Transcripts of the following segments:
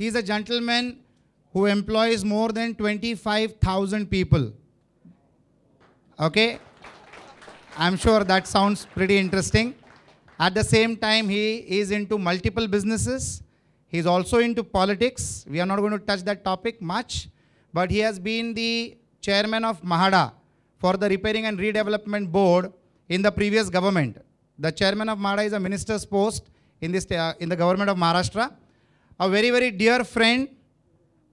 He's a gentleman who employs more than 25,000 people. Okay? I'm sure that sounds pretty interesting. At the same time, he is into multiple businesses. He's also into politics. We are not going to touch that topic much, but he has been the chairman of Mahada for the Repairing and Redevelopment Board in the previous government. The chairman of Mahada is a minister's post in, this, uh, in the government of Maharashtra. A very, very dear friend,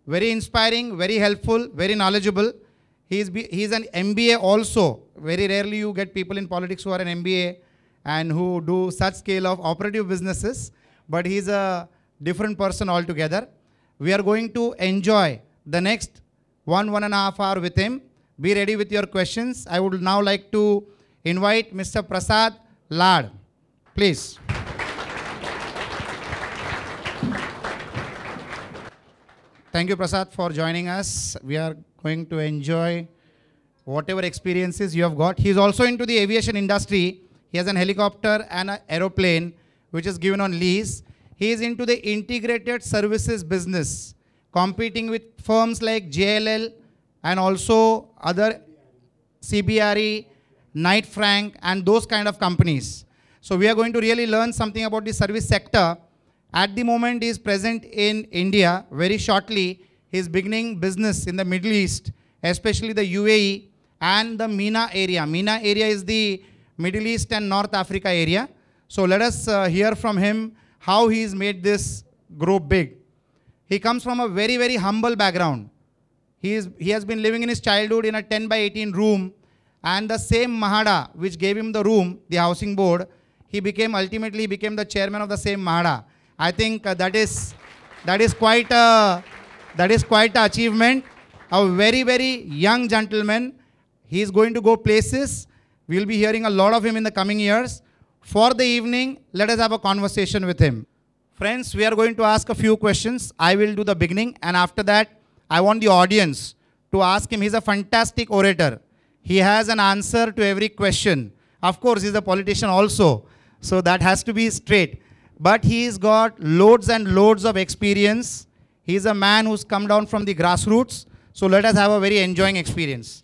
very inspiring, very helpful, very knowledgeable. He is, he is an MBA also. Very rarely you get people in politics who are an MBA and who do such scale of operative businesses, but he is a different person altogether. We are going to enjoy the next one, one and a half hour with him. Be ready with your questions. I would now like to invite Mr. Prasad Lad. Please. Thank you, Prasad, for joining us. We are going to enjoy whatever experiences you have got. He is also into the aviation industry. He has an helicopter and an aeroplane, which is given on lease. He is into the integrated services business, competing with firms like JLL and also other CBRE, Knight Frank, and those kind of companies. So we are going to really learn something about the service sector. At the moment, he is present in India. Very shortly, he is beginning business in the Middle East, especially the UAE and the MENA area. MENA area is the Middle East and North Africa area. So let us uh, hear from him how he has made this grow big. He comes from a very, very humble background. He, is, he has been living in his childhood in a 10 by 18 room and the same Mahada which gave him the room, the housing board, he became ultimately became the chairman of the same Mahada. I think uh, that is that is quite a that is quite an achievement. A very very young gentleman. He is going to go places. We will be hearing a lot of him in the coming years. For the evening, let us have a conversation with him. Friends, we are going to ask a few questions. I will do the beginning, and after that, I want the audience to ask him. He's a fantastic orator. He has an answer to every question. Of course, he's a politician also, so that has to be straight. But he's got loads and loads of experience. He's a man who's come down from the grassroots. So let us have a very enjoying experience.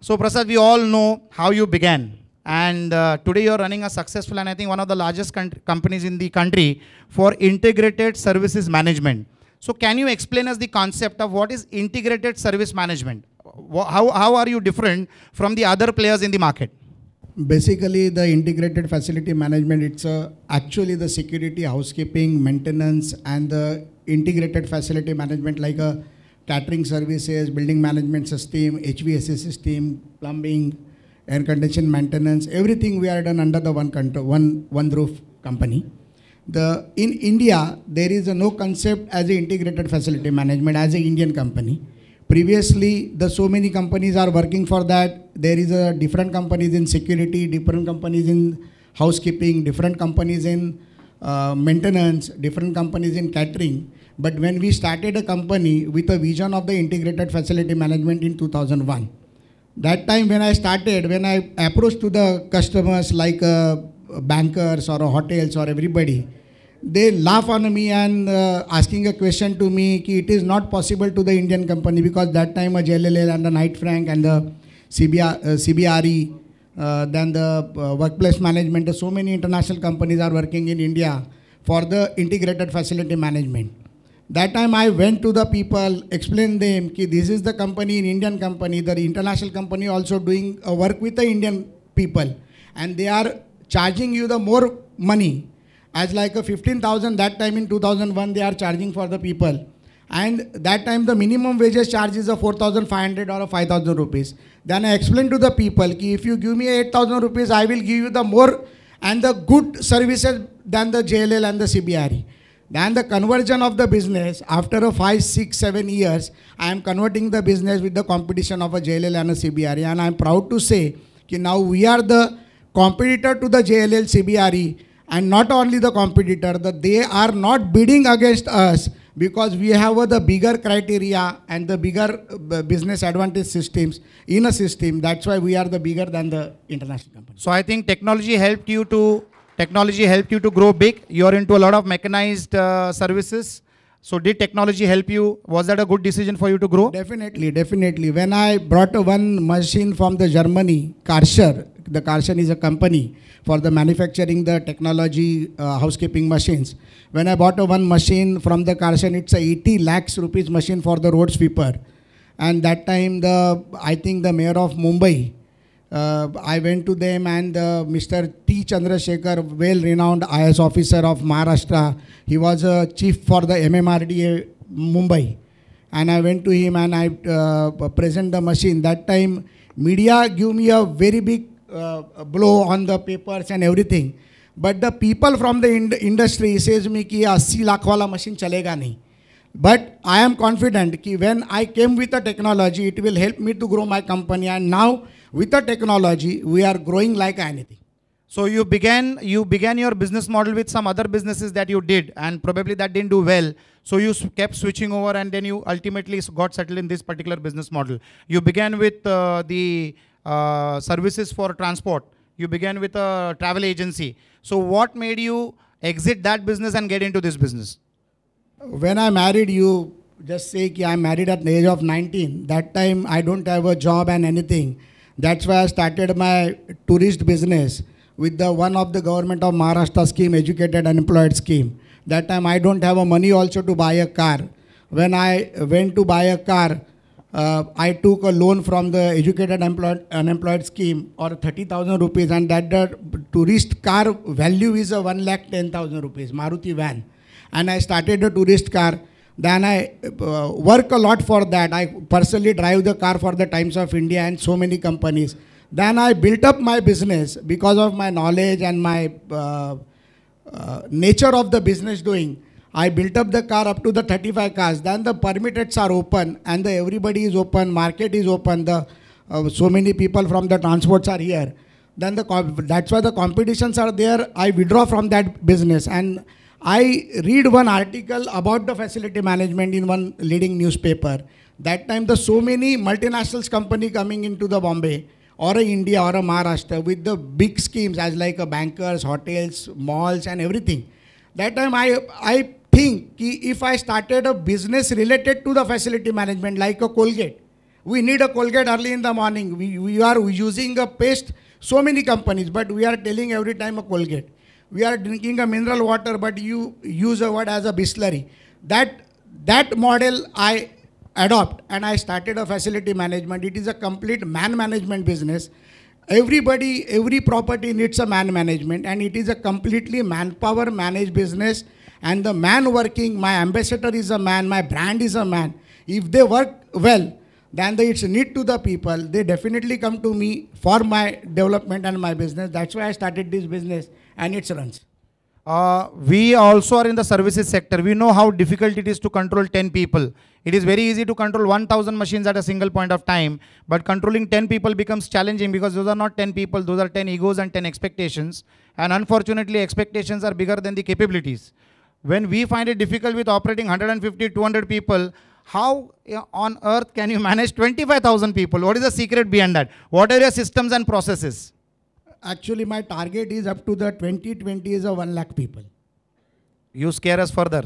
So Prasad, we all know how you began. And uh, today you're running a successful and I think one of the largest companies in the country for integrated services management. So can you explain us the concept of what is integrated service management? How, how are you different from the other players in the market? Basically, the integrated facility management, it's uh, actually the security, housekeeping, maintenance, and the integrated facility management like a catering services, building management system, HVAC system, plumbing, air condition maintenance, everything we are done under the one, one, one roof company. The, in India, there is no concept as a integrated facility management as an Indian company. Previously, the so many companies are working for that. There is a different companies in security, different companies in housekeeping, different companies in uh, maintenance, different companies in catering. But when we started a company with a vision of the integrated facility management in 2001, that time when I started, when I approached to the customers like uh, bankers or hotels or everybody, they laugh on me and uh, asking a question to me ki it is not possible to the Indian company because that time a JLL and the Knight Frank and the CBR, uh, CBRE, uh, then the uh, workplace management, so many international companies are working in India for the integrated facility management. That time I went to the people, explained them ki this is the company, an Indian company, the international company also doing work with the Indian people and they are charging you the more money as like a 15,000 that time in 2001 they are charging for the people and that time the minimum wages charge is a 4,500 or a 5,000 rupees. Then I explained to the people ki if you give me 8,000 rupees I will give you the more and the good services than the JLL and the CBRE. Then the conversion of the business after a 5, 6, 7 years I am converting the business with the competition of a JLL and a CBRE and I am proud to say ki now we are the competitor to the JLL CBRE and not only the competitor that they are not bidding against us because we have uh, the bigger criteria and the bigger uh, business advantage systems in a system that's why we are the bigger than the international company so i think technology helped you to technology helped you to grow big you're into a lot of mechanized uh, services So did technology help you? Was that a good decision for you to grow? Definitely, definitely. When I brought one machine from the Germany, Karcher, the Karcher is a company for the manufacturing the technology uh, housekeeping machines. When I bought a one machine from the Karcher, it's a 80 lakhs rupees machine for the road sweeper. And that time, the I think the mayor of Mumbai, uh, I went to them and uh, Mr. T. Chandrasekhar, well-renowned IAS officer of Maharashtra, he was a chief for the MMRDA Mumbai. And I went to him and I uh, present the machine. That time, media give me a very big blow on the papers and everything. But the people from the ind- industry says me कि 80 लाख वाला machine चलेगा नहीं. But I am confident कि when I came with the technology, it will help me to grow my company. And now with the technology, we are growing like anything. So you began you began your business model with some other businesses that you did, and probably that didn't do well. So you s- kept switching over, and then you ultimately s- got settled in this particular business model. You began with uh, the uh, services for transport. You began with a travel agency. So what made you exit that business and get into this business? When I married you, just say कि I'm married at the age of 19. That time I don't have a job and anything. That's why I started my tourist business with the one of the government of Maharashtra scheme, educated unemployed scheme. That time I don't have a money also to buy a car. When I went to buy a car, uh, I took a loan from the educated employed, unemployed scheme or 30,000 rupees and that the tourist car value is a 1 lakh 10,000 rupees, Maruti van. And I started a tourist car. Then I uh, work a lot for that. I personally drive the car for the Times of India and so many companies. Then I built up my business because of my knowledge and my uh, uh, nature of the business doing. I built up the car up to the 35 cars. Then the permitteds are open and the everybody is open, market is open. The uh, so many people from the transports are here. Then the that's why the competitions are there. I withdraw from that business and I read one article about the facility management in one leading newspaper. That time the so many multinationals company coming into the Bombay or a India or a Maharashtra with the big schemes as like a bankers, hotels, malls and everything. That time I I think if I started a business related to the facility management like a Colgate, we need a Colgate early in the morning. We, we are using a paste, so many companies, but we are telling every time a Colgate. We are drinking a mineral water, but you use a word as a Bisleri. That, that model I adopt and I started a facility management. It is a complete man management business. Everybody, every property needs a man management and it is a completely manpower managed business. And the man working, my ambassador is a man, my brand is a man. If they work well, then the, it's need to the people. They definitely come to me for my development and my business. That's why I started this business and it runs. Uh, we also are in the services sector. We know how difficult it is to control 10 people. It is very easy to control 1000 machines at a single point of time, but controlling 10 people becomes challenging because those are not 10 people, those are 10 egos and 10 expectations. And unfortunately, expectations are bigger than the capabilities. When we find it difficult with operating 150, 200 people, how uh, on earth can you manage 25,000 people? What is the secret behind that? What are your systems and processes? Actually, my target is up to the 2020 is a 1 lakh people. You scare us further.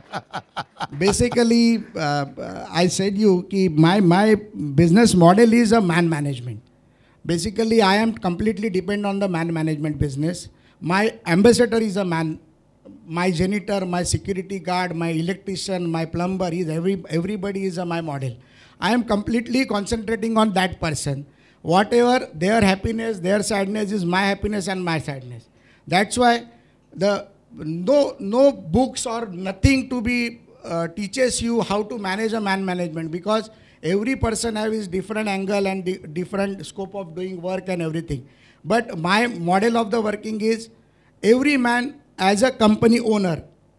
Basically, uh, I said you ki my, my business model is a man management. Basically, I am completely depend on the man management business. My ambassador is a man. My janitor, my security guard, my electrician, my plumber is every everybody is my model. I am completely concentrating on that person. Whatever their happiness, their sadness is my happiness and my sadness. That's why the no no books or nothing to be uh, teaches you how to manage a man management because every person have his different angle and di- different scope of doing work and everything but my model of the working is every man as a company owner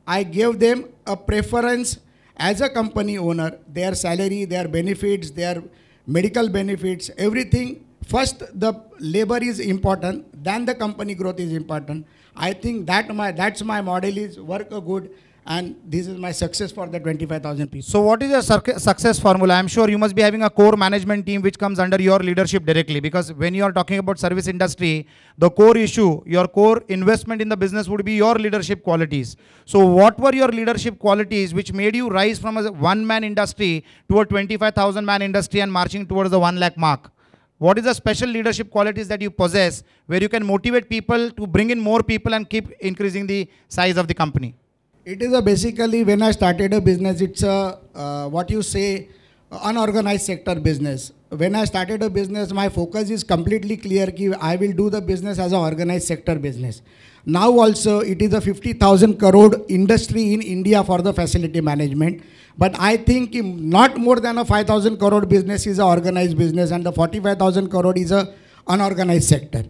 i gave them a preference as a company owner their salary their benefits their medical benefits everything. First the labor is important then the company growth is important. I think that my that's my model is work good and this is my success for the 25,000 people. So, what is your success formula? I'm sure you must be having a core management team which comes under your leadership directly. Because when you are talking about service industry, the core issue, your core investment in the business would be your leadership qualities. So, what were your leadership qualities which made you rise from a one-man industry to a 25,000 man industry and marching towards the one lakh mark? What is the special leadership qualities that you possess where you can motivate people to bring in more people and keep increasing the size of the company? It is a basically when I started a business, it's a uh, what you say unorganized sector business. When I started a business, my focus is completely clear. Ki I will do the business as an organized sector business. Now also, it is a 50,000 crore industry in India for the facility management. But I think not more than a 5,000 crore business is an organized business, and the 45,000 crore is a unorganized sector.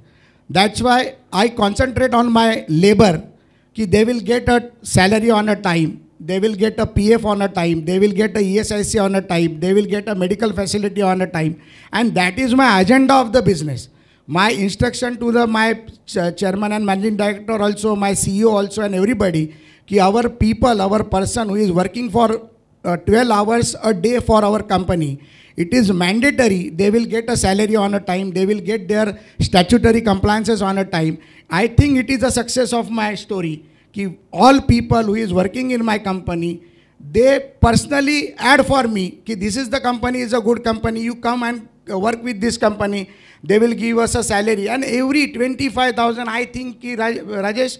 That's why I concentrate on my labor कि they will get a salary on a time, they will get a PF on a time, they will get a ESIC on a time, they will get a medical facility on a time, and that is my agenda of the business. My instruction to the my ch- chairman and managing director also, my CEO also, and everybody, कि our people, our person who is working for uh, 12 hours a day for our company, it is mandatory. They will get a salary on a time. They will get their statutory compliances on a time. I think it is a success of my story. Ki all people who is working in my company, they personally add for me. Ki this is the company is a good company. You come and work with this company. They will give us a salary. And every 25,000, I think, ki Rajesh,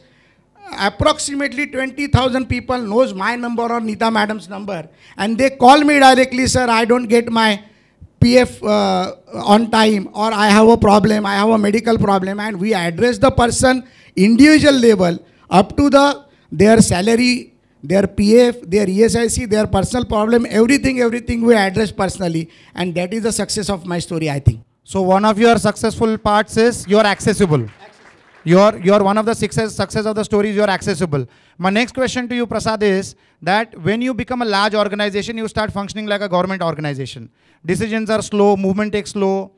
approximately 20000 people knows my number or nita madam's number. And they call me directly sir i don't get my pf uh, on time or i have a problem i have a medical problem. And we address the person individual level up to the their salary their pf their esic their personal problem everything everything we address personally. And that is the success of my story i think. So one of your successful parts is you're accessible. You're, one of the success, success of the stories you're accessible. My next question to you, Prasad, is that when you become a large organization, you start functioning like a government organization. Decisions are slow, movement takes slow.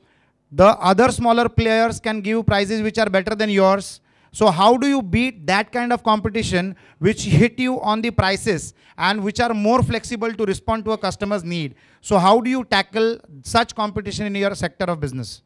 The other smaller players can give prices which are better than yours. So how do you beat that kind of competition which hit you on the prices and which are more flexible to respond to a customer's need? So how do you tackle such competition in your sector of business?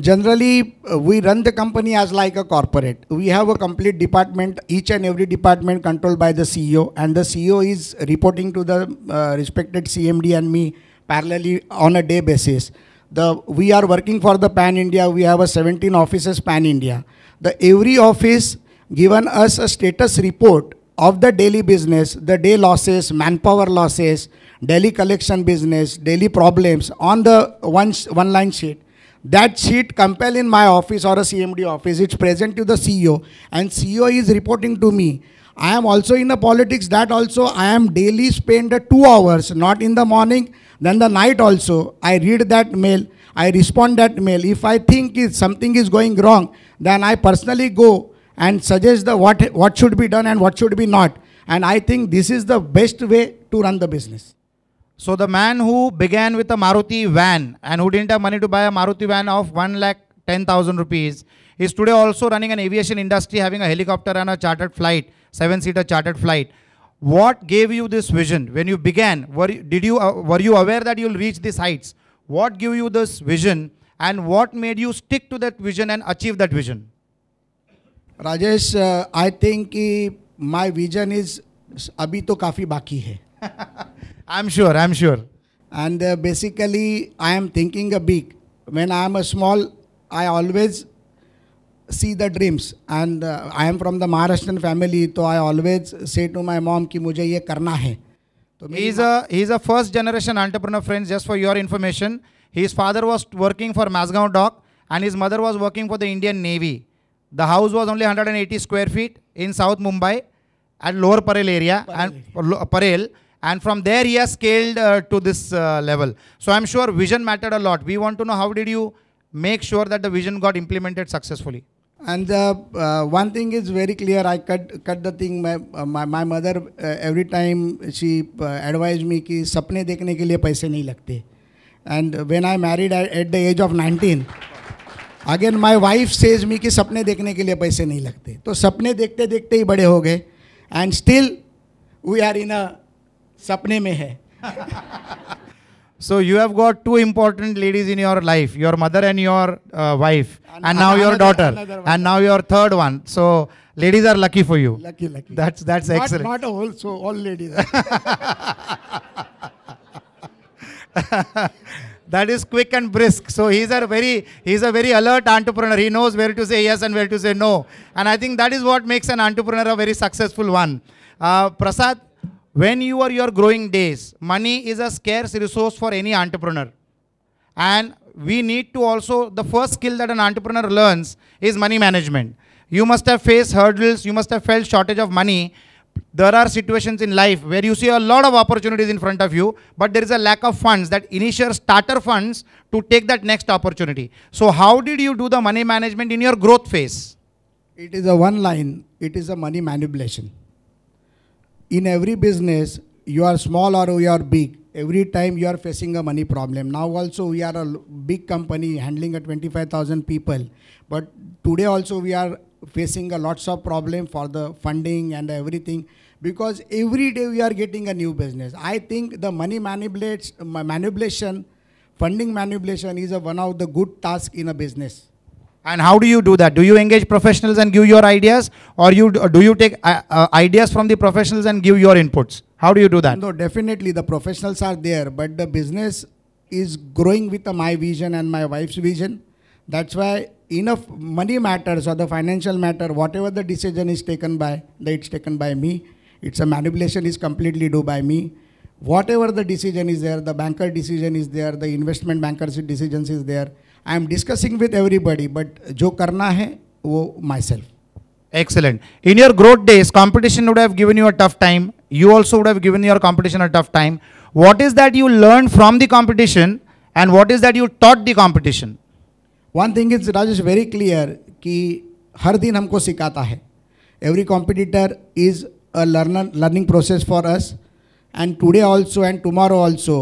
Generally uh, we run the company as like a corporate. We have a complete department each and every department controlled by the ceo and the ceo is reporting to the uh, respected cmd and me parallelly on a day basis. The we are working for the pan india. We have a 17 offices pan india. The every office given us a status report of the daily business the day losses manpower losses daily collection business daily problems on the one one line sheet that sheet compel in my office or a CMD office. It's present to the CEO, and CEO is reporting to me. I am also in the politics that also I am daily spend two hours, not in the morning, then the night also. I read that mail, I respond that mail. If I think is something is going wrong, then I personally go and suggest the what what should be done and what should be not. And I think this is the best way to run the business. So the man who began with a Maruti van and who didn't have money to buy a Maruti van of 1 lakh 10,000 rupees is today also running an aviation industry having a helicopter and a chartered flight, seven seater chartered flight. What gave you this vision when you began? Were, you- did you, uh, were you aware that you'll reach these heights? What gave you this vision and what made you stick to that vision and achieve that vision? Rajesh I think कि my vision is अभी तो काफ़ी बाकी है I'm sure, I'm sure. And uh, basically, I am thinking a big. When I am a small, I always see the dreams. And uh, I am from the Maharashtrian family, so I always say to my mom कि मुझे ये करना है. So he is a a first generation entrepreneur, friends. Just for your information, his father was working for Mazagon Dock, and his mother was working for the Indian Navy. The house was only 180 square feet in South Mumbai, at Lower Parel area Parel. and Parel. And from there he has scaled uh, to this uh, level. So I'm sure vision mattered a lot. We want to know how did you make sure that the vision got implemented successfully. And uh, uh, one thing is very clear. I cut cut the thing. My uh, my, my mother uh, every time she uh, advised me कि सपने देखने के लिए पैसे नहीं लगते. And when I married at, at the age of 19, again my wife says me कि सपने देखने के लिए पैसे नहीं लगते. तो सपने देखते देखते ही बड़े हो गए. And still we are in a sapne mein hai. So you have got two important ladies in your life, your mother and your uh, wife, And and now your daughter, and now your third one. So ladies are lucky for you. Lucky, lucky. That's that's not, excellent. Not all, so all ladies. that is quick and brisk. So he's a very he's a very alert entrepreneur. He knows where to say yes and where to say no. And I think that is what makes an entrepreneur a very successful one. Uh, Prasad, when you are your growing days, money is a scarce resource for any entrepreneur. And we need to also, the first skill that an entrepreneur learns is money management. You must have faced hurdles, you must have felt shortage of money. There are situations in life where you see a lot of opportunities in front of you, but there is a lack of funds, that initial starter funds to take that next opportunity. So, how did you do the money management in your growth phase? it is a one line, it is a money manipulation. In every business, you are small or you are big, every time you are facing a money problem. Now also we are a big company handling a 25,000 people, but today also we are facing a lots of problem for the funding and everything because every day we are getting a new business. I think the money manipulation, funding manipulation is a, one of the good tasks in a business. And how do you do that? Do you engage professionals and give your ideas, or you do you take uh, uh, ideas from the professionals and give your inputs? How do you do that? No, definitely the professionals are there, but the business is growing with my vision and my wife's vision. That's why enough money matters or the financial matter, whatever the decision is taken by, it's taken by me. It's a manipulation is completely due by me. Whatever the decision is there, the banker decision is there, the investment banker's decisions is there. I am discussing with everybody, but जो करना है वो myself. Excellent. In your growth days, competition would have given you a tough time. You also would have given your competition a tough time. What is that you learned from the competition, and what is that you taught the competition? One thing is Rajesh very clear कि हर दिन हमको सिखाता है every competitor is a learner learning process for us and today also and tomorrow also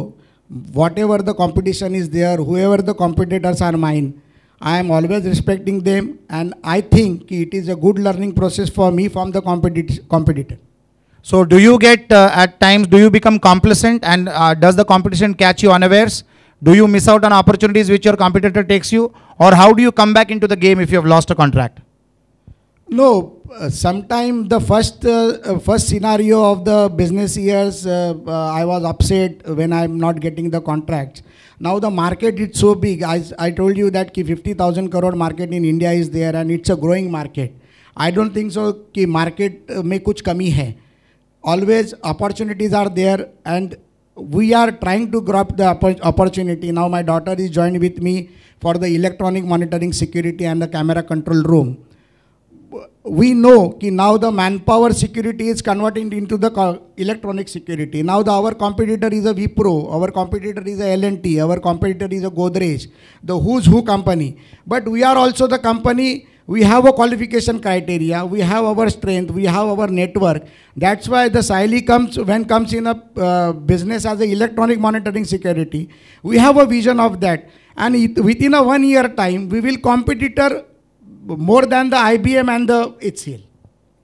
whatever the competition is there, whoever the competitors are mine, I am always respecting them and I think it is a good learning process for me from the competitor. So do you get uh, at times, do you become complacent and uh, does the competition catch you unawares? Do you miss out on opportunities which your competitor takes you or how do you come back into the game if you have lost a contract? No, uh, sometime the first uh, uh, first scenario of the business years, uh, uh, I was upset when I'm not getting the contracts. Now the market is so big. I, I told you that ki 50,000 crore market in India is there and it's a growing market. I don't think so कि market uh, में कुछ कमी है. Always opportunities are there and we are trying to grab the oppor- opportunity. Now my daughter is joined with me for the electronic monitoring security and the camera control room we know कि now the manpower security is converted into the electronic security. Now the our competitor is a Wipro, our competitor is a L&T, our competitor is a Godrej, the who's who company. But we are also the company, we have a qualification criteria, we have our strength, we have our network. That's why the Siley comes, when comes in a uh, business as a electronic monitoring security, we have a vision of that. And it, within a one year time, we will competitor more than the IBM and the HCL.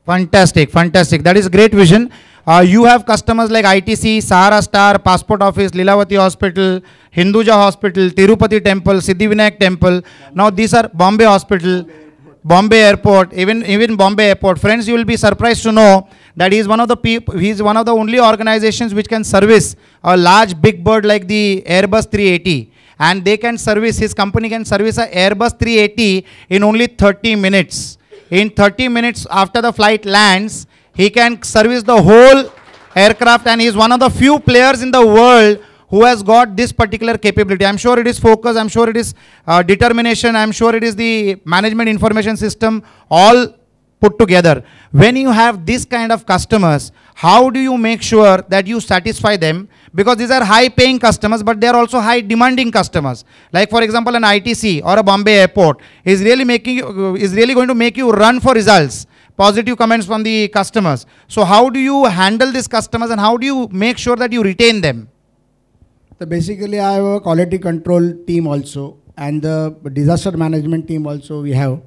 Fantastic, fantastic. That is great vision. Uh, you have customers like ITC, Sahara Star, Passport Office, Lilavati Hospital, Hinduja Hospital, Tirupati Temple, Siddhivinayak Temple. Now these are Bombay Hospital, Bombay Airport, even even Bombay Airport. Friends, you will be surprised to know that he is one of the people. He is one of the only organizations which can service a large big bird like the Airbus 380 and they can service his company can service a airbus 380 in only 30 minutes. In 30 minutes after the flight lands he can service the whole aircraft and he is one of the few players in the world who has got this particular capability. I'm sure it is focus i'm sure it is uh, determination i'm sure it is the management information system all put together. When you have this kind of customers, how do you make sure that you satisfy them? Because these are high paying customers, but they are also high demanding customers. Like for example, an ITC or a Bombay airport is really making you, uh, is really going to make you run for results. Positive comments from the customers. So how do you handle these customers and how do you make sure that you retain them? So basically, I have a quality control team also, and the disaster management team also we have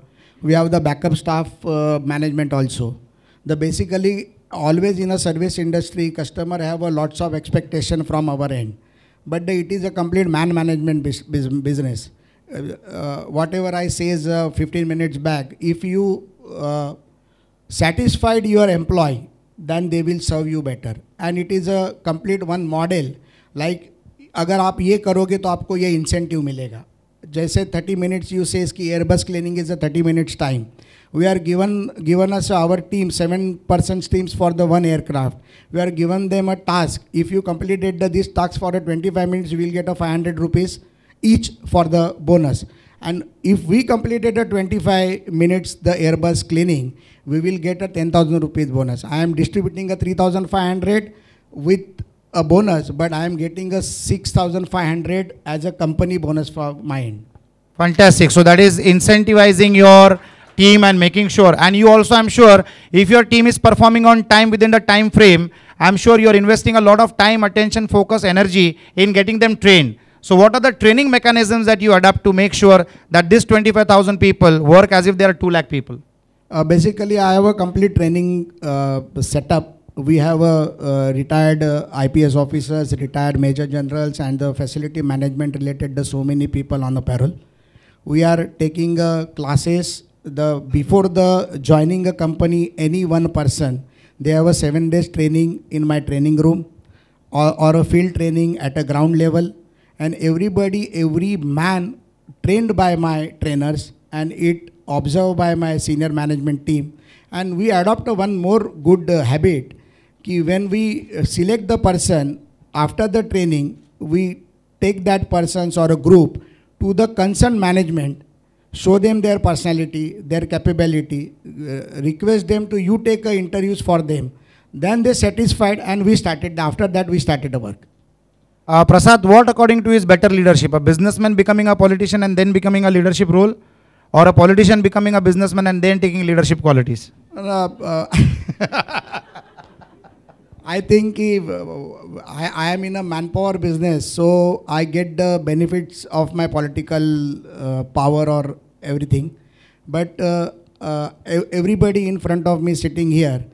We have the backup staff uh, management also. The basically always in a service industry, customer have a lots of expectation from our end. But the, it is a complete man management bus- bus- business. Uh, uh, whatever I says uh, 15 minutes back, if you uh, satisfied your employee, then they will serve you better. And it is a complete one model. Like अगर आप ये करोगे तो आपको ये incentive मिलेगा जैसे 30 minutes you says की Airbus cleaning is a 30 minutes time we are given given us our team seven persons teams for the one aircraft we are given them a task if you completed the, this task for a 25 minutes you will get a 500 rupees each for the bonus and if we completed a 25 minutes the airbus cleaning we will get a 10000 rupees bonus i am distributing a 3500 with a bonus but i am getting a 6500 as a company bonus for mine. Fantastic. So that is incentivizing your team and making sure. And you also, I'm sure, if your team is performing on time within the time frame, I'm sure you're investing a lot of time, attention, focus, energy in getting them trained. So what are the training mechanisms that you adapt to make sure that this 25,000 people work as if they are 2 lakh people? Uh, basically, I have a complete training uh, setup. We have a uh, retired uh, IPS officers, retired major generals, and the facility management related. So many people on the payroll. We are taking uh, classes. The before the joining a company, any one person, they have a seven days training in my training room, or, or a field training at a ground level, and everybody, every man trained by my trainers, and it observed by my senior management team and we adopt one more good uh, habit कि when we uh, select the person after the training we take that persons or a group to the concerned management show them their personality their capability uh, request them to you take uh, interviews for them then they satisfied and we started after that we started the work Uh, Prasad, what according to you is better leadership? A businessman becoming a politician and then becoming a leadership role? Or a politician becoming a businessman and then taking leadership qualities? Uh, I think uh, I, I am in a manpower business, so I get the benefits of my political uh, power or everything. But uh, uh, everybody in front of me sitting here,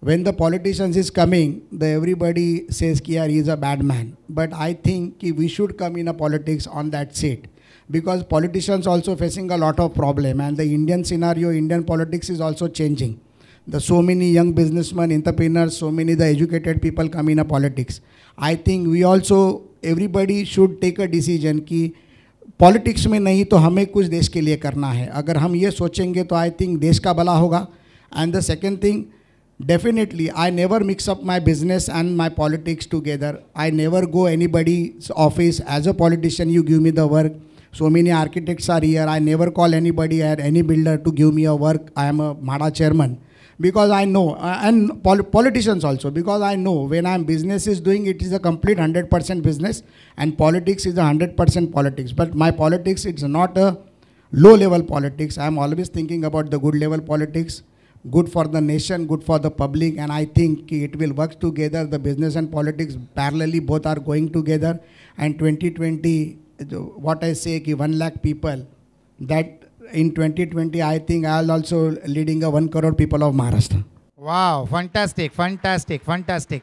when the politicians is coming, the everybody says ki, he is a bad man. But I think ki, we should come in a politics on that seat because politicians also facing a lot of problem and the Indian scenario, Indian politics is also changing. The so many young businessmen, entrepreneurs, so many the educated people come in a politics. I think we also everybody should take a decision कि politics में नहीं तो हमें कुछ देश के लिए करना है अगर हम ये सोचेंगे तो आई थिंक देश का भला होगा and the second thing definitely i never mix up my business and my politics together i never go anybody's office as a politician you give me the work so many architects are here i never call anybody or any builder to give me a work i am a mada chairman because i know uh, and pol- politicians also because i know when i'm business is doing it is a complete 100% business and politics is a 100% politics but my politics it's not a low level politics i'm always thinking about the good level politics good for the nation, good for the public, and I think it will work together. The business and politics parallelly both are going together. And 2020, what I say, ki 1 lakh people, that in 2020, I think I'll also leading a 1 crore people of Maharashtra. Wow, fantastic, fantastic, fantastic.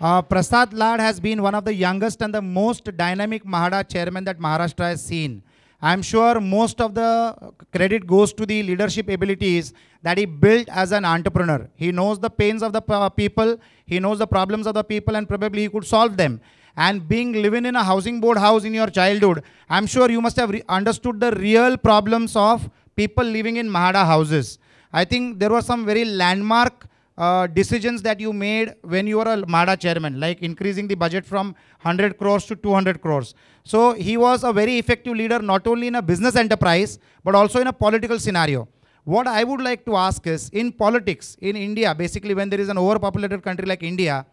Uh, Prasad Lad has been one of the youngest and the most dynamic Mahada chairman that Maharashtra has seen. I'm sure most of the credit goes to the leadership abilities that he built as an entrepreneur. He knows the pains of the people, he knows the problems of the people, and probably he could solve them. And being living in a housing board house in your childhood, I'm sure you must have understood the real problems of people living in Mahada houses. I think there were some very landmark uh, decisions that you made when you were a MADA chairman, like increasing the budget from 100 crores to 200 crores. So he was a very effective leader, not only in a business enterprise, but also in a political scenario. What I would like to ask is in politics, in India, basically, when there is an overpopulated country like India,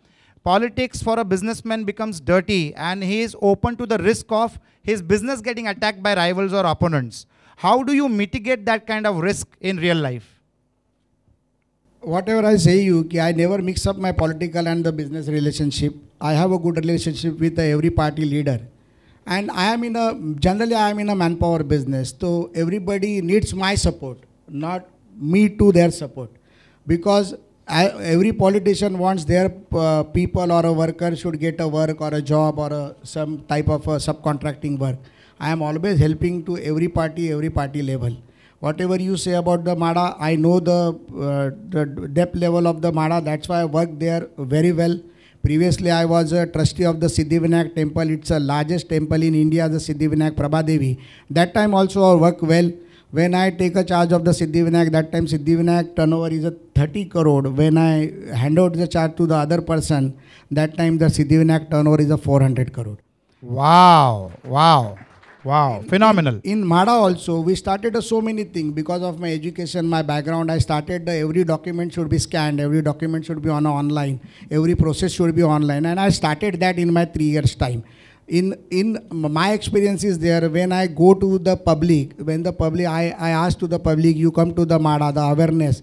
politics for a businessman becomes dirty and he is open to the risk of his business getting attacked by rivals or opponents. How do you mitigate that kind of risk in real life? whatever I say you, I never mix up my political and the business relationship. I have a good relationship with every party leader. And I am in a, generally I am in a manpower business. So everybody needs my support, not me to their support. Because I, every politician wants their uh, people or a worker should get a work or a job or a, some type of subcontracting work. I am always helping to every party, every party level. Whatever you say about the MADA, I know the, uh, the depth level of the MADA. That's why I work there very well. Previously, I was a trustee of the Siddhivinayak temple. It's the largest temple in India, the Siddhivinayak Prabhadevi. That time also I work well. When I take a charge of the Siddhivinayak, that time Siddhivinayak turnover is a 30 crore. When I hand out the charge to the other person, that time the Siddhivinayak turnover is a 400 crore. Wow, wow, wow. Phenomenal. In MADA also, we started uh, so many things because of my education, my background. I started uh, every document should be scanned, every document should be on online, every process should be online, and I started that in my three years time. In in my experience is there when I go to the public, when the public, I, I ask to the public, you come to the MADA, the awareness.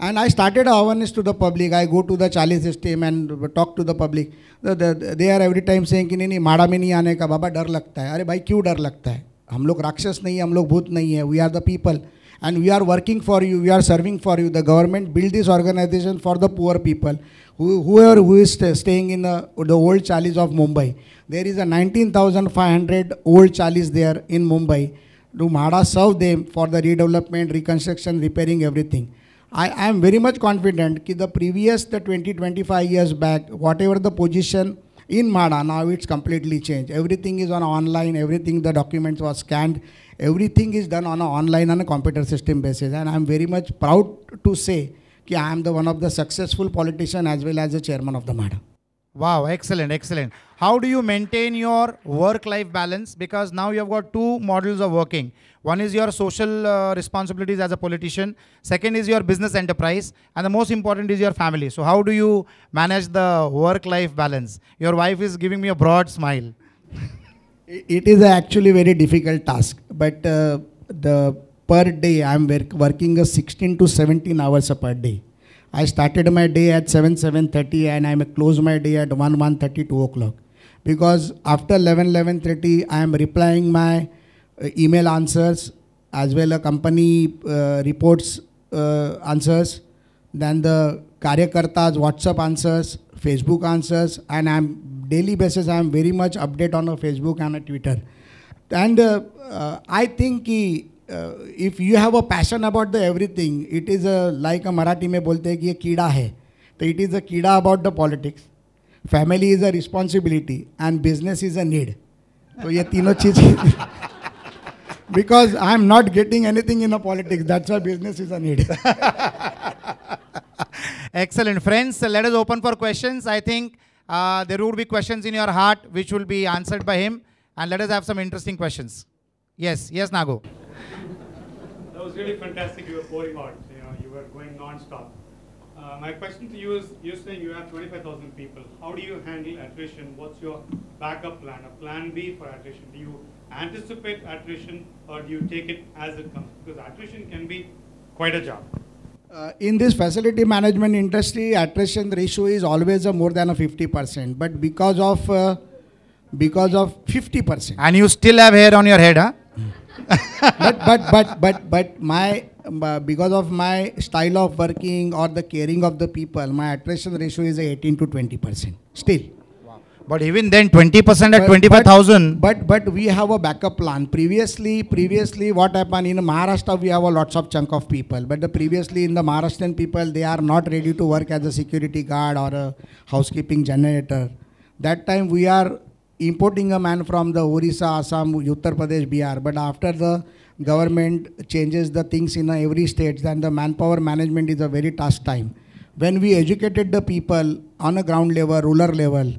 And I started awareness to the public. I go to the Charlie system and talk to the public. The, the, they are every time saying कि नहीं नहीं माड़ा में नहीं आने का बाबा डर लगता है अरे भाई क्यों डर लगता है हम लोग राक्षस नहीं है हम लोग भूत नहीं है we are the people and we are working for you, we are serving for you. The government built this organization for the poor people, who, whoever who is sta- staying in the, the old chalis of Mumbai. There is a 19,500 old chalis there in Mumbai. Do Mada serve them for the redevelopment, reconstruction, repairing everything. I am very much confident that the previous the 20 25 years back, whatever the position in MADA, now it's completely changed. Everything is on online, everything, the documents was scanned, everything is done on a online on a computer system basis. And I'm very much proud to say that I am the one of the successful politician as well as the chairman of the MADA. Wow, excellent, excellent. How do you maintain your work-life balance? Because now you have got two models of working. One is your social uh, responsibilities as a politician. Second is your business enterprise, and the most important is your family. So how do you manage the work-life balance? Your wife is giving me a broad smile. It is actually very difficult task, but uh, the per day I'm work, working a 16 to 17 hours per day. I started my day at 7 7:30 and I close my day at 1 1:30 2 o'clock. Because after 11 11:30 I am replying my uh, email answers as well as company uh, reports uh, answers. Then the karyakartas whatsapp answers facebook answers and i'm daily basis i'm very much update on a facebook and a twitter and uh, uh, i think कि, uh, if you have a passion about the everything it is a like a marathi में बोलते हैं कि ये कीड़ा है तो it is a कीड़ा about the politics family is a responsibility and business is a need तो ये तीनों चीज़ because i'm not getting anything in a politics that's why business is a need Excellent. Friends, let us open for questions. I think uh, there would be questions in your heart which will be answered by him. And let us have some interesting questions. Yes, yes, Nago. That was really fantastic. You were pouring out. You know, you were going non-stop. Uh, my question to you is: You're saying you have 25,000 people. How do you handle attrition? What's your backup plan? A plan B for attrition? Do you anticipate attrition, or do you take it as it comes? Because attrition can be quite a job. Uh, in this facility management industry, attrition ratio is always a more than a 50%. But because of uh, because of 50%, And you still have hair on your head, huh? but but but but but my uh, because of my style of working or the caring of the people, my attrition ratio is 18 to 20%. Still. But even then, 20% at 25,000. But but we have a backup plan. Previously, previously what happened in Maharashtra, we have a lots of chunk of people. But the previously in the Maharashtrian people, they are not ready to work as a security guard or a housekeeping generator. That time we are importing a man from the Orissa, Assam, Uttar Pradesh, Bihar. But after the government changes the things in every state, then the manpower management is a very tough time. When we educated the people on a ground level, rural level,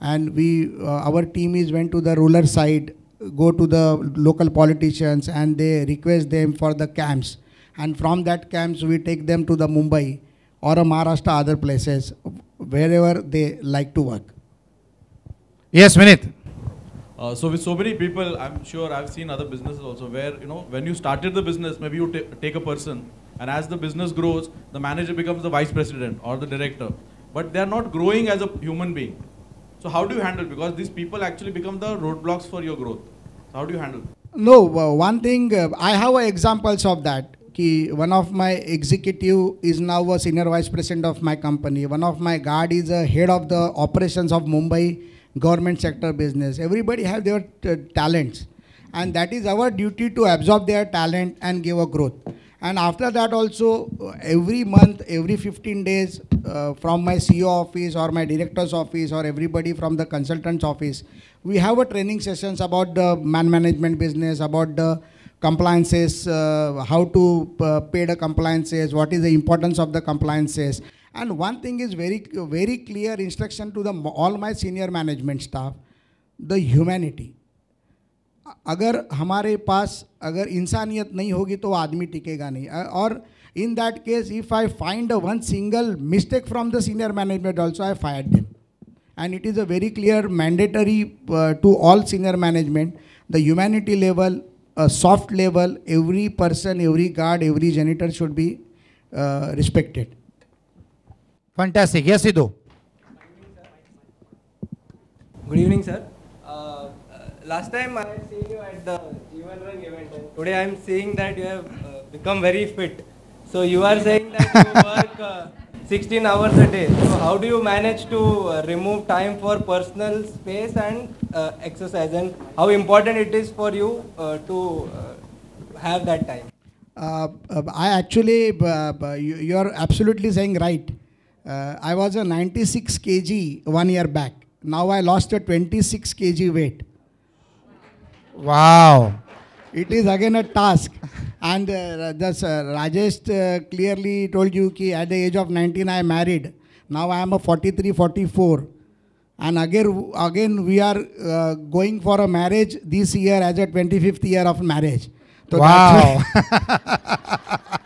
and we uh, our team is went to the rural side go to the local politicians and they request them for the camps and from that camps we take them to the mumbai or a maharashtra other places wherever they like to work Yes, Vinith. Uh, so with so many people, I'm sure I've seen other businesses also where you know when you started the business, maybe you ta- take a person, and as the business grows, the manager becomes the vice president or the director, but they are not growing as a human being. So how do you handle? Because these people actually become the roadblocks for your growth. So how do you handle? no uh, one thing uh, i have uh, examples of that कि one of my executive is now a senior vice president of my company. One of my guard is a head of the operations of Mumbai government sector business. Everybody have their uh, talents, and that is our duty to absorb their talent and give a growth. And after that also, uh, every month, every 15 days, uh, from my CEO office or my director's office or everybody from the consultant's office, we have a training sessions about the man management business, about the compliances, uh, how to uh, pay the compliances, what is the importance of the compliances. And one thing is very, very clear instruction to the all my senior management staff, the humanity. अगर हमारे पास अगर इंसानियत नहीं होगी तो आदमी टिकेगा नहीं अ- और in that case if I find one single mistake from the senior management also I fire them and it is a very clear mandatory uh, to all senior management the humanity level a soft level every person every guard every janitor should be uh, respected Fantastic. Yes, Sidhu. Good evening, sir. Uh, uh, last time I had seen you at the Jeevan Rang event, and today I am seeing that you have uh, become very fit. So you are saying that you work uh, 16 hours a day. So how do you manage to uh, remove time for personal space and uh, exercise, and how important it is for you uh, to uh, have that time? uh, uh, I actually, you, you are absolutely saying right. Uh, I was a 96 kg one year back. Now I lost a 26 kg weight. Wow. It is again a task. And uh, thus, uh, Rajesh uh, clearly told you that at the age of 19 I married. Now I am a 43, 44. And again, again we are uh, going for a marriage this year as a 25th year of marriage. So wow.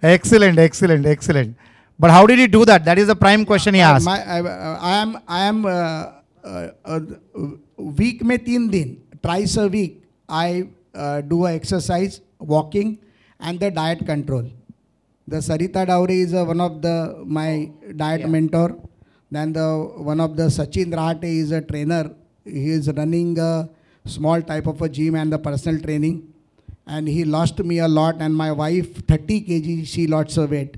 that's excellent, excellent, excellent. But how did he do that? That is the prime question he why- asked. my- I, I am, I am uh, uh, uh, week में तीन दिन twice a week I uh, do a exercise, walking, and the diet control. The Sarita Dowry is uh, one of the my diet mentor. Then the one of the Sachin Rahate is a trainer. He is running a small type of a gym and the personal training. And he lost me a lot. And my wife, 30 kg, she lost her weight.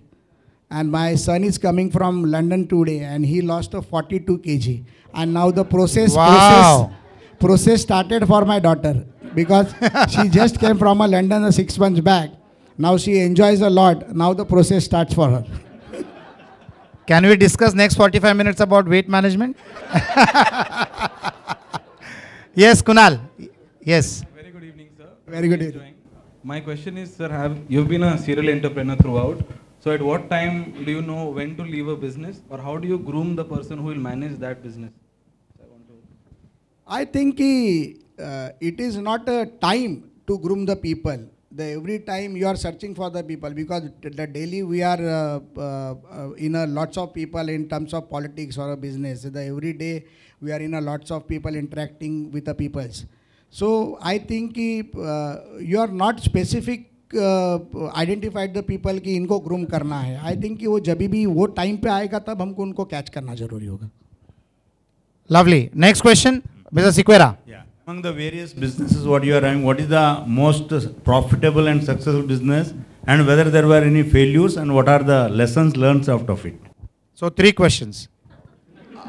And my son is coming from London today, and he lost a 42 kg. And now the process Wow. process process started for my daughter because she just came from a London uh, six months back. Now she enjoys a lot. Now the process starts for her. Can we discuss next 45 minutes about weight management? yes, Kunal. Yes. Very good evening, sir. Very good evening. My question is, sir, have you've been a serial entrepreneur throughout? So, at what time do you know when to leave a business, or how do you groom the person who will manage that business? I think uh, it is not a time to groom the people. The every time you are searching for the people because the daily we are uh, uh, in a lots of people in terms of politics or a business. The every day we are in a lots of people interacting with the peoples. so i think ki uh, you are not specific identified the people कि इनको groom करना है। I think वो जब भी वो time पे आएगा तब हमको उनको कैच करना ज़रूरी होगा। Lovely next question mister among the various businesses what you are running what is the most profitable and successful business and whether there are any failures and what are the lessons learned out of it so three question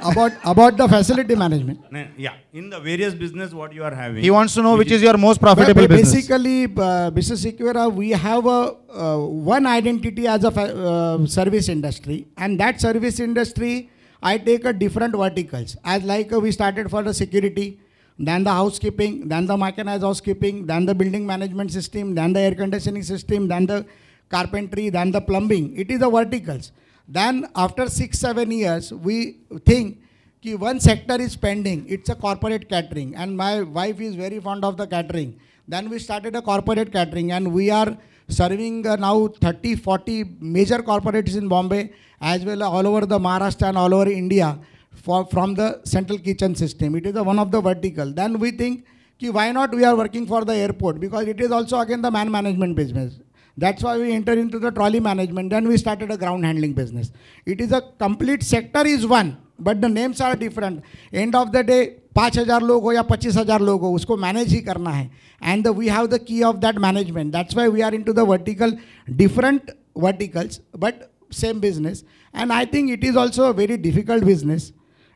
about about the facility management Yeah, in the various business what you are having. He wants to know which is your most profitable Ba- ba- business. Basically, uh, Mr. Sequera, we have a uh, one identity as a uh, service industry, and that service industry, I take a different verticals. As like uh, we started for the security, then the housekeeping, then the mechanized housekeeping, then the building management system, then the air conditioning system, then the carpentry, then the plumbing. It is the verticals. Then after six seven years, we think कि one sector is pending. It's a corporate catering, and my wife is very fond of the catering. Then we started a corporate catering, and we are serving uh, now 30, 40 major corporates in Bombay, as well as all over the Maharashtra and all over India, from the central kitchen system. It is one of the vertical. Then we think, कि why not we are working for the airport because it is also again the man management business. That's why we entered into the trolley management. Then we started a ground handling business. It is a complete sector is one, but the names are different. End of the day, पाँच हज़ार लोग हो या पच्चीस हज़ार लोग हो उसको मैनेज ही करना है and we have the key of that management that's why we are in to the vertical different verticals but same business and i think it is also a very difficult business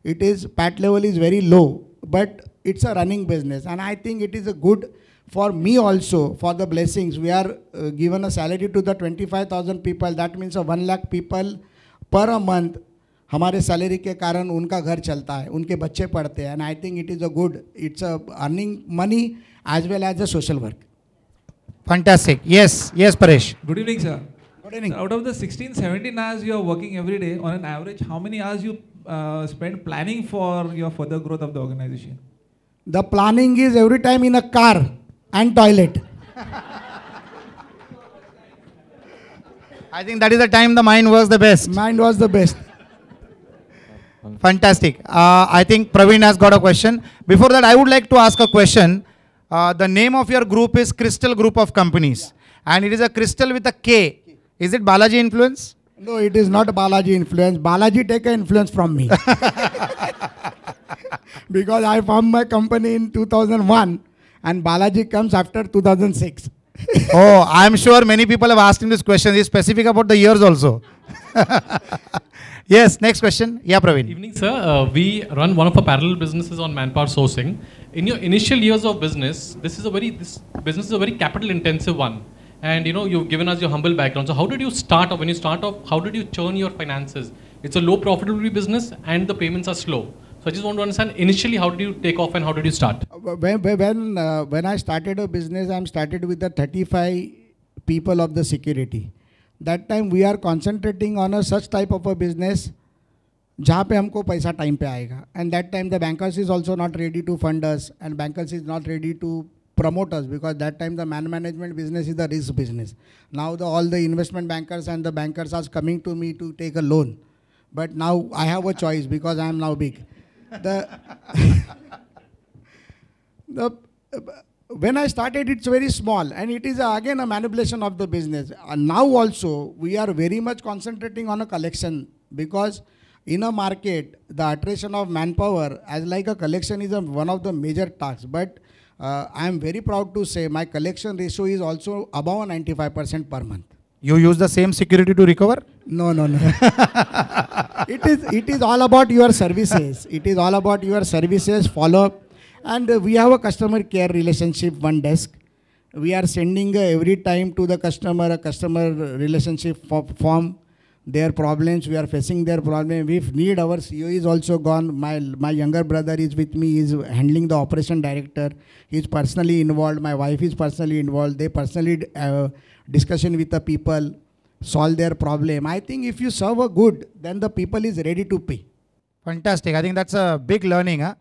it is pat level is very low but it's a running business and i think it is a good For me also for the blessings we are uh, given a salary to the 25000 people that means a 1 lakh people per a month हमारे salary के कारण उनका घर चलता है उनके बच्चे पढ़ते हैं and I think it is a good it's a earning money as well as a social work Fantastic. Yes, yes, Paresh. Good evening, sir. Good evening. Sir, out of the 16, 17 hours you are working every day, on an average, how many hours you uh, spend planning for your further growth of the organization? The planning is every time in a car and toilet. I think that is the time the mind was the best. Mind was the best. Fantastic. Uh, I think Praveen has got a question. Before that, I would like to ask a question. Uh, the name of your group is Krystal Group of Companies, and it is a crystal with a K. Is it Balaji influence? No, it is not Balaji influence. Balaji take a influence from me. because I formed my company in 2001 and Balaji comes after 2006. oh, I am sure many people have asked him this question. He is specific about the years also. yes, next question. Yeah, Praveen. Evening, sir. Uh, we run one of our parallel businesses on manpower sourcing. In your initial years of business, this is a very this business is a very capital intensive one, and you know you've given us your humble background. So how did you start off? When you start off, how did you churn your finances? It's a low profitability business, and the payments are slow. So I just want to understand initially how did you take off and how did you start? When, when, uh, when I started a business, I started with the 35 people of the security. That time we are concentrating on a such type of a business जहाँ पे हमको पैसा time पे आएगा and that time the bankers is also not ready to fund us and bankers is not ready to promote us because that time the man management business is the risk business. Now the, all the investment bankers and the bankers are coming to me to take a loan. But now I have a choice because I am now big. The, the when I started, it's very small, and it is uh, again a manipulation of the business. Uh, now also, we are very much concentrating on a collection because in a market, the attrition of manpower as like a collection is a, one of the major tasks. But uh, I am very proud to say my collection ratio is also above 95% per month. You use the same security to recover? No, no, no. it is it is all about your services. It is all about your services, follow up. And uh, we have a customer care relationship, one desk. We are sending uh, every time to the customer a customer relationship form, their problems. We are facing their problem. If need, our CEO is also gone. My my younger brother is with me. Is handling the operation director. He is personally involved. My wife is personally involved. They personally uh, discussion with the people, solve their problem. I think if you serve a good, then the people is ready to pay. Fantastic. I think that's a big learning. Huh?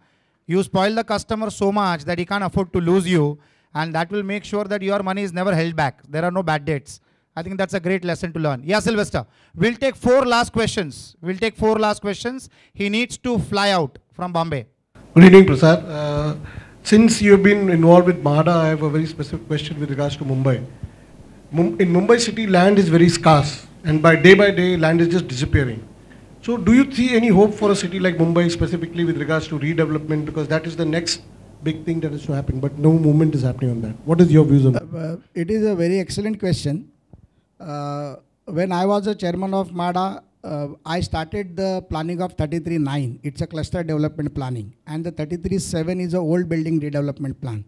You spoil the customer so much that he can't afford to lose you, and that will make sure that your money is never held back. There are no bad debts. I think that's a great lesson to learn. Yeah, Sylvester. We'll take four last questions. We'll take four last questions. He needs to fly out from Bombay. Good evening, Prasad. Uh, since you've been involved with MHADA, I have a very specific question with regards to Mumbai. In Mumbai city, land is very scarce, and by day by day, land is just disappearing. So, do you see any hope for a city like Mumbai specifically with regards to redevelopment? Because that is the next big thing that is to happen, but no movement is happening on that. What is your views on that? Uh, it is a very excellent question. Uh, when I was a chairman of MHADA, uh, I started the planning of 33.9. It's a cluster development planning. And the 33.7 is a old building redevelopment plan.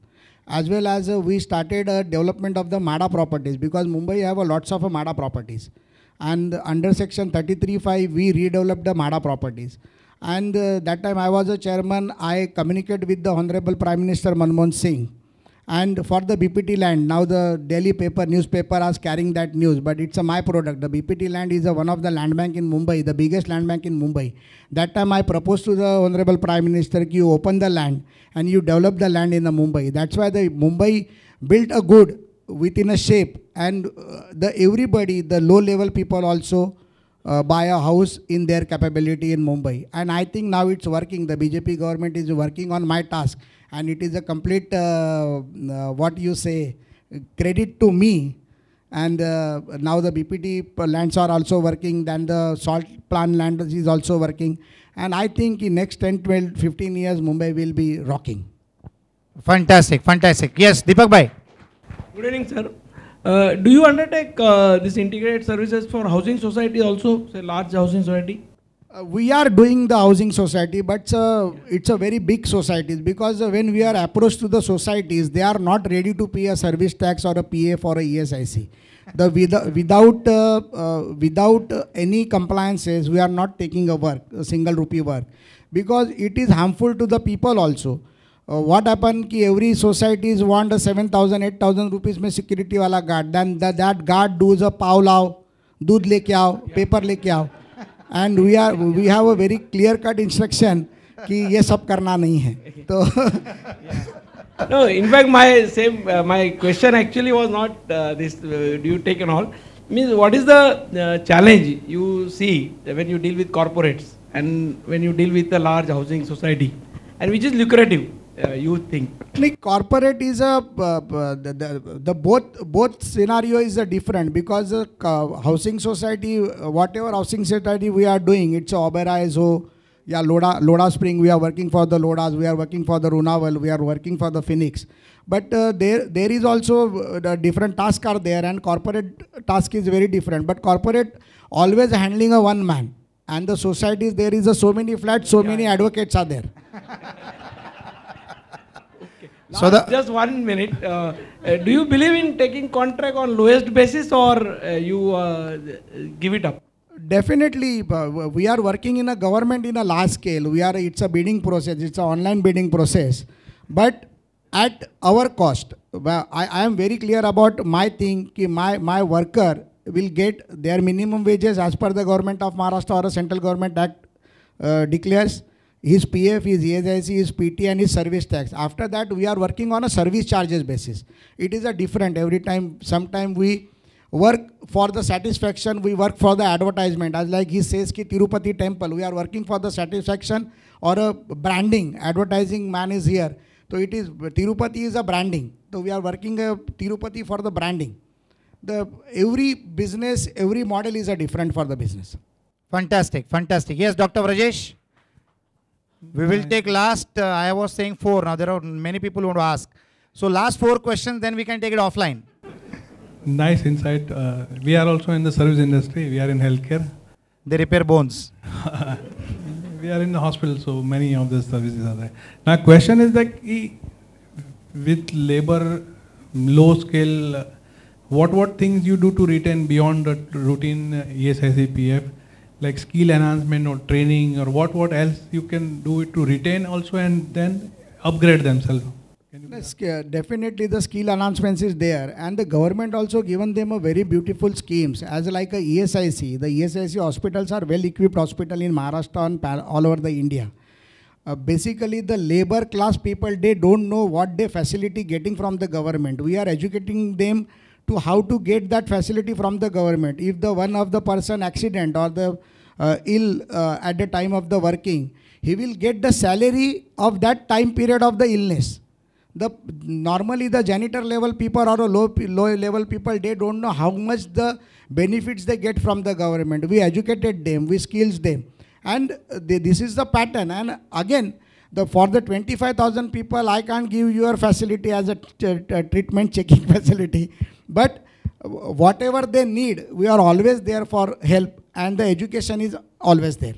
As well as uh, we started a development of the MHADA properties because Mumbai have a lots of uh, MHADA properties. And under section 33.5, we redeveloped the MHADA properties. And uh, that time I was a chairman, I communicated with the Honorable Prime Minister Manmohan Singh. And for the BPT land, now the Delhi paper, newspaper is carrying that news, but it's a my product. The BPT land is a, one of the land bank in Mumbai, the biggest land bank in Mumbai. That time I proposed to the Honorable Prime Minister, you open the land and you develop the land in the Mumbai. That's why the Mumbai built a good within a shape and uh, the everybody, the low level people also uh, buy a house in their capability in Mumbai. And I think now it's working. The BJP government is working on my task. And it is a complete, uh, uh, what you say, credit to me. and uh, now the BPT lands are also working, then the salt plant land is also working. And I think in next 10, 12, 15 years, Mumbai will be rocking. Fantastic, fantastic. Yes, Deepak Bhai. Good evening, sir. Uh, do you undertake uh, this integrated services for housing society also, say large housing society? Uh, we are doing the housing society, but uh, it's a very big society because uh, when we are approached to the societies, they are not ready to pay a service tax or a PA for a ESIC. The with- without uh, without any compliances, we are not taking a work, a single rupee work, because it is harmful to the people also. Uh, what happened ki every societies want a 7000 8000 rupees में security वाला guard then the, that guard does a पाव लाओ दूध लेके आओ paper लेके आओ and we are we have a very clear cut instruction कि ये सब करना नहीं है तो No, in fact, my same uh, my question actually was not uh, this. Uh, do you take and all? Means what is the uh, challenge you see when you deal with corporates and when you deal with a large housing society, and which is lucrative? uh, you think? Like corporate is a uh, uh, the, the, the both both scenario is a different because uh, housing society uh, whatever housing society we are doing it's a Oberoi so yeah Lodha Lodha Spring we are working for the Lodhas we are working for the Runwal we are working for the Phoenix. But uh, there there is also the different tasks are there and corporate task is very different. But corporate always handling a one man and the societies there is a so many flats so many advocates are there So the just one minute. Uh, uh, do you believe in taking contract on lowest basis or uh, you uh, give it up? Definitely, we are working in a government in a large scale. We are. It's a bidding process. It's an online bidding process, but at our cost. I, I am very clear about my thing. Ki my my worker will get their minimum wages as per the government of Maharashtra or a central government act uh, declares. His PF, his ESIC, his PT, and his service tax. After that, we are working on a service charges basis. It is a different every time. Sometime we work for the satisfaction, we work for the advertisement. As like he says, ki Tirupati temple, we are working for the satisfaction or a branding. Advertising man is here. So it is Tirupati is a branding. So we are working a Tirupati for the branding. The every business, every model is a different for the business. Fantastic, fantastic. Yes, Dr. Rajesh. We will take last, uh, I was saying four. Now there are many people who want to ask. So last four questions, then we can take it offline. Nice insight. Uh, we are also in the service industry. We are in healthcare. They repair bones. we are in the hospital, so many of the services are there. Now, question is that with labor, low scale, what what things you do to retain beyond the routine uh, ESIC PF, like skill enhancement or training, or what what else you can do it to retain also and then upgrade themselves. Yes, definitely the skill announcements is there and the government also given them a very beautiful schemes as like a ESIC. The ESIC hospitals are well equipped hospital in Maharashtra and all over the India. Uh, basically the labor class people they don't know what they facility getting from the government. We are educating them to how to get that facility from the government. If the one of the person accident or the uh, ill uh, at the time of the working, he will get the salary of that time period of the illness. The normally the janitor level people or low low level people they don't know how much the benefits they get from the government. We educated them we skills them. And uh, they, this is the pattern. And again the for the 25000 people i can't give your facility as a treatment checking facility but whatever they need we are always there for help and the education is always there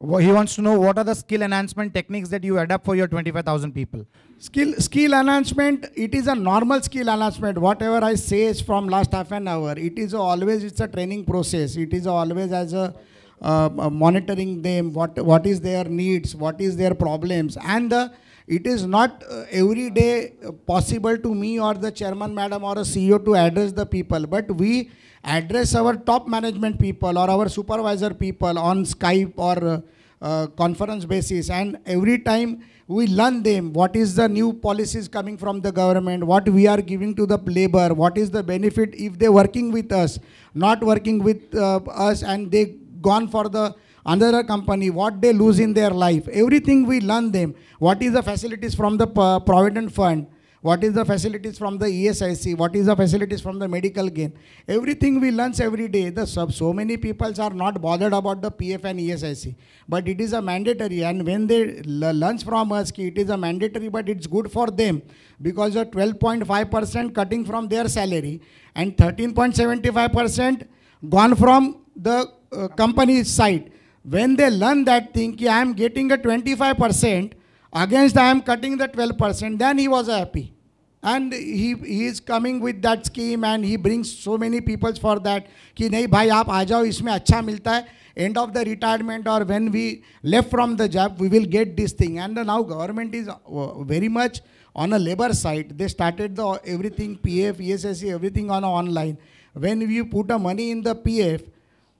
He wants to know what are the skill enhancement techniques that you adapt for your 25,000 people. Skill skill enhancement, it is a normal skill enhancement. Whatever I say is from last half an hour. It is always it's a training process. It is always as a uh, monitoring them. What what is their needs? What is their problems? And the it is not uh, every day uh, possible to me or the chairman madam or a CEO to address the people, but we address our top management people or our supervisor people on Skype or uh, uh, conference basis. And every time we learn them what is the new policies coming from the government what we are giving to the labor what is the benefit if they working with us not working with uh, us and they gone for the another company what they lose in their life everything we learn them what is the facilities from the provident fund what is the facilities from the ESIC, what is the facilities from the medical gain. Everything we learn every day. The sub, so many people are not bothered about the PF and ESIC, but it is a mandatory. And when they learn from us, it is a mandatory, but it's good for them because the 12.5% cutting from their salary and 13.75% gone from the uh, company side. When they learn that thing, I am getting a 25%, against I am cutting the 12%, then he was happy. And he, he is coming with that scheme and he brings so many people for that. कि नहीं भाई आप आ जाओ इसमें end of the retirement or when we left from the job, we will get this thing. And now government is uh, very much on a labor side. They started the everything, PF, ESIC, everything on online. When you put a money in the PF,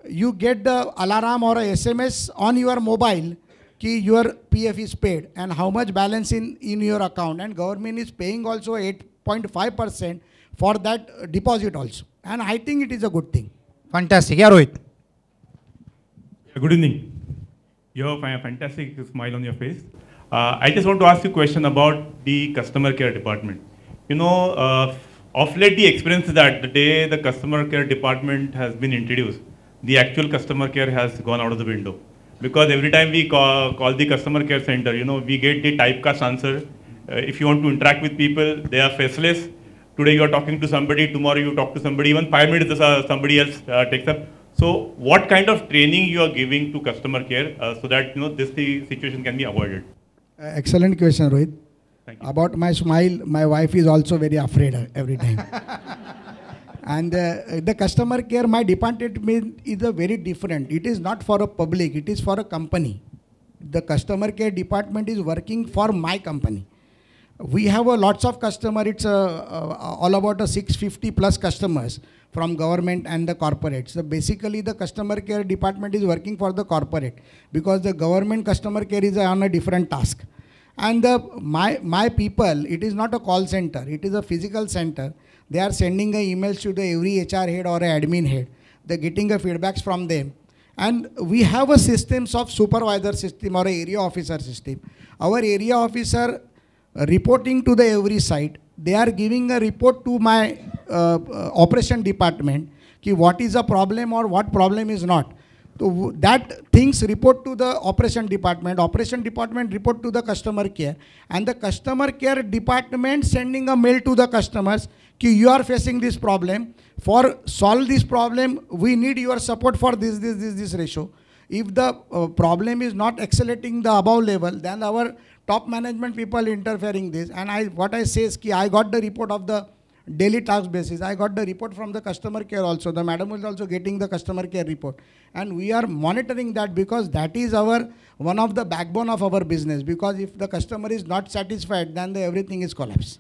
you get the alarm or a sms on your mobile कि your pf is paid and how much balance in in your account and government is paying also 8.5 percent for that deposit also and i think it is a good thing Fantastic. Yeah, Rohit. Good evening. You have a fantastic smile on your face. Uh, I just want to ask you a question about the customer care department. You know, uh, of late the experience is that the day the customer care department has been introduced, the actual customer care has gone out of the window. Because every time we call, call the customer care center, you know, we get the typecast answer. Uh, if you want to interact with people, they are faceless. Today you are talking to somebody, tomorrow you talk to somebody, even five minutes uh, somebody else uh, takes up. So what kind of training you are giving to customer care uh, so that you know this the situation can be avoided? Uh, excellent question, Rohit. About my smile, my wife is also very afraid uh, every time. and uh, the customer care, my department is a very different. It is not for a public, it is for a company. The customer care department is working for my company. We have a lots of customer. It's uh, uh, all about a 650 plus customers from government and the corporates. So basically, the customer care department is working for the corporate because the government customer care is on a different task. And the, my, my people, it is not a call center, it is a physical center. They are sending a emails to the every HR head or admin head. They're getting a feedbacks from them. And we have a systems of supervisor system or area officer system. Our area officer uh, reporting to the every site, they are giving a report to my uh, uh, operation department ki what is the problem or what problem is not. So that things report to the operation department, operation department report to the customer care, and the customer care department sending a mail to the customers ki you are facing this problem. For solve this problem, we need your support for this, this, this, this ratio. If the uh, problem is not accelerating the above level, then our top management people interfering this. And I, what I say is ki I got the report of the daily task basis. I got the report from the customer care also. The madam is also getting the customer care report. And we are monitoring that because that is our one of the backbone of our business. Because if the customer is not satisfied, then the everything is collapse.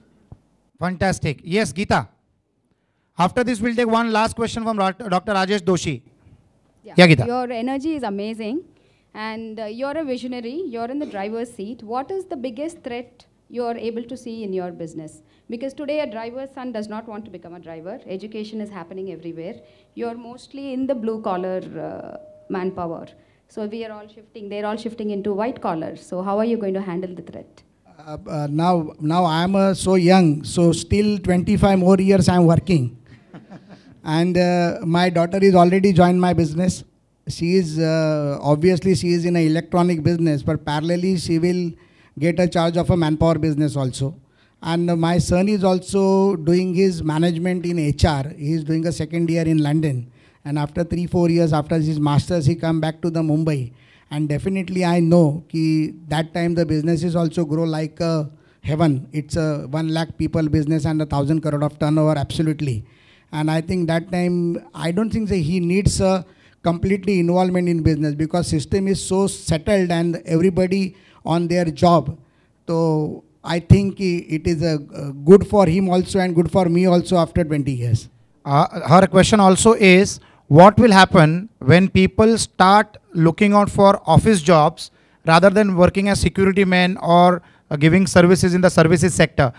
Fantastic. Yes, Geeta. After this, we'll take one last question from Dr. Rajesh Doshi. Yeah, Geeta. Your energy is amazing and uh, you're a visionary, you're in the driver's seat. What is the biggest threat you're able to see in your business? Because today a driver's son does not want to become a driver. Education is happening everywhere. You're mostly in the blue collar uh, manpower. So we are all shifting, they're all shifting into white collar. So how are you going to handle the threat? Uh, uh, now, now I am uh, so young, so still 25 more years I am working. and uh, my daughter is already joined my business. She is uh, obviously she is in a electronic business, but parallelly she will get a charge of a manpower business also. And my son is also doing his management in HR. He is doing a second year in London. And after three, four years after his masters, he come back to the Mumbai. And definitely I know ki that time the businesses also grow like a heaven. It's a one lakh people business and a thousand crore of turnover, absolutely. And I think that time, I don't think that he needs a completely involvement in business because system is so settled and everybody on their job. So I think it is a, good for him also and good for me also after 20 years. Uh, her question also is what will happen when people start looking out for office jobs rather than working as security men or uh, giving services in the services sector?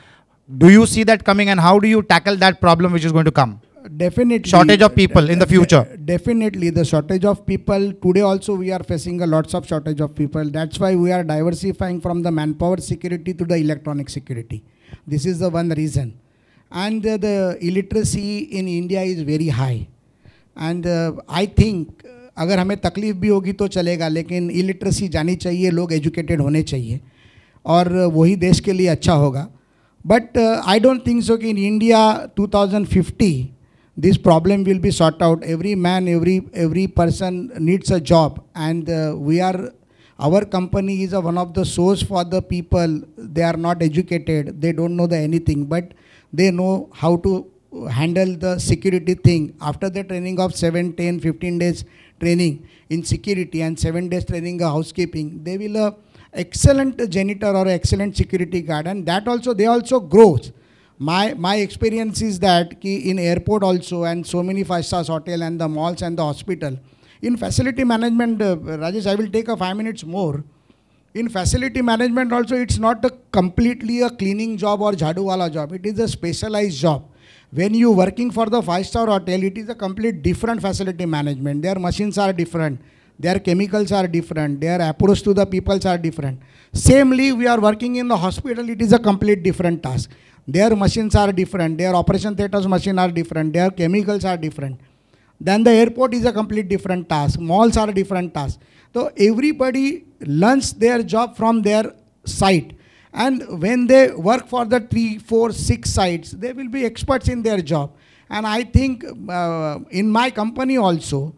Do you see that coming and how do you tackle that problem which is going to come? Definitely. Shortage of people in the future. Definitely, the shortage of people. Today also we are facing a lots of shortage of people. That's why we are diversifying from the manpower security to the electronic security. This is the one reason. And uh, the illiteracy in India is very high. And I think अगर हमें तकलीफ़ भी होगी तो चलेगा, लेकिन illiteracy जानी चाहिए, लोग एजुकेटेड होने चाहिए। और वही देश के लिए अच्छा होगा। But I don't think so कि in India 2050 this problem will be sort out every man every every person needs a job and we are our company is a one of the source for the people they are not educated they don't know the anything but they know how to handle the security thing. After the training of 7 10 15 days training in security and 7 days training of housekeeping they will a excellent janitor or excellent security guard. And that also they also grows. My my experience is that ki in airport also and so many five stars hotel and the malls and the hospital in facility management uh, rajesh i will take a 5 minutes more. In facility management also it's not a completely a cleaning job or jhadu wala job. It is a specialized job when you working for the five star hotel it is a complete different facility management. Their machines are different. Their chemicals are different. Their approach to the peoples are different. Samely we are working in the hospital it is a complete different task. Their machines are different. Their operation theaters machine are different. Their chemicals are different. Then the airport is a complete different task. Malls are different task. So everybody learns their job from their site and when they work for the three, four, six sites, they will be experts in their job. And I think uh, in my company also,